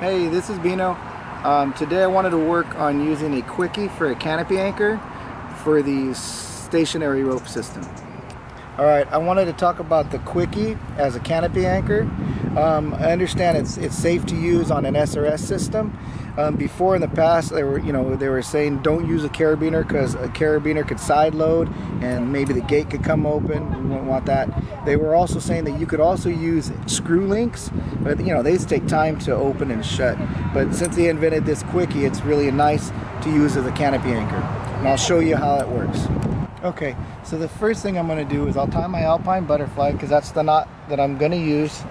this is Bino. Um, today I wanted to work on using a quickie for a canopy anchor for the stationary rope system. Alright, I wanted to talk about the quickie as a canopy anchor. Um, I understand it's it's safe to use on an SRS system. Um, before in the past, they were you know they were saying don't use a carabiner because a carabiner could side load and maybe the gate could come open. We wouldn't want that. They were also saying that you could also use screw links, but you know they take time to open and shut. But since they invented this quickie, it's really nice to use as a canopy anchor. And I'll show you how it works. Okay, so the first thing I'm going to do is I'll tie my alpine butterfly because that's the knot that I'm going to use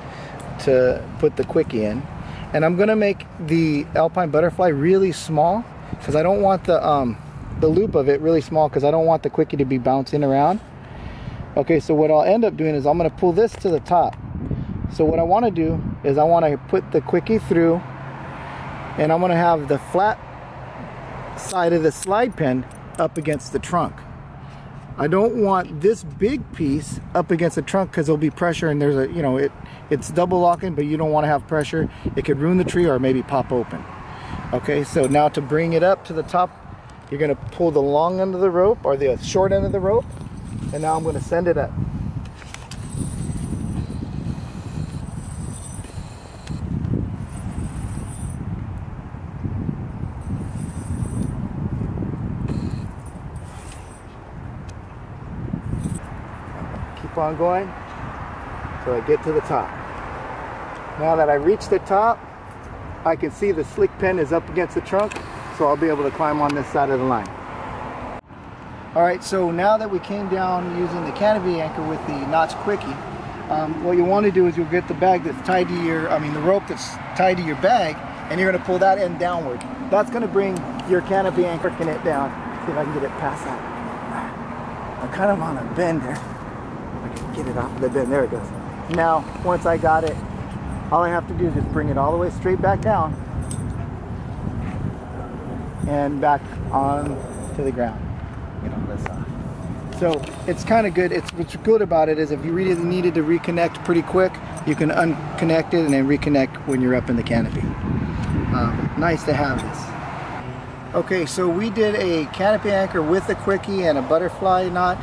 to put the quickie in. And I'm to make the alpine butterfly really small because I don't want the, um, the loop of it really small because I don't want the quickie to be bouncing around. Okay, so what I'll end up doing is I'm to pull this to the top. So what I want to do is I want to put the quickie through and I'm to have the flat side of the slide pin up against the trunk. I don't want this big piece up against the trunk because there'll be pressure and there's a, you know, it it's double locking, but you don't want to have pressure. It could ruin the tree or maybe pop open. Okay, so now to bring it up to the top, you're going to pull the long end of the rope or the short end of the rope. And now I'm going to send it up. On going till I get to the top. Now that I reach the top, I can see the slick pen is up against the trunk, so I'll be able to climb on this side of the line. All right, so now that we came down using the canopy anchor with the Notch Quickie, um, what you want to do is you'll get the bag that's tied to your, I mean the rope that's tied to your bag, and you're going to pull that end downward. That's going to bring your canopy anchor it down. See if I can get it past that. I'm kind of on a bend there get it off of the bend. There it goes. Now, once I got it, all I have to do is just bring it all the way straight back down and back on to the ground. You know, this off. So it's kind of good. It's what's good about it is if you really needed to reconnect pretty quick, you can unconnect it and then reconnect when you're up in the canopy. Um, nice to have this. Okay, so we did a canopy anchor with a quickie and a butterfly knot.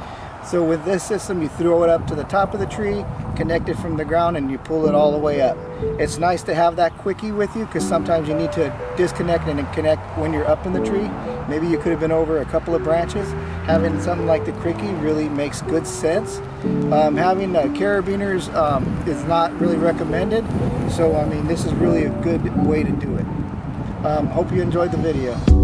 So with this system, you throw it up to the top of the tree, connect it from the ground, and you pull it all the way up. It's nice to have that quickie with you because sometimes you need to disconnect and connect when you're up in the tree. Maybe you could have been over a couple of branches. Having something like the quickie really makes good sense. Um, having uh, carabiners um, is not really recommended. So, I mean, this is really a good way to do it. Um, hope you enjoyed the video.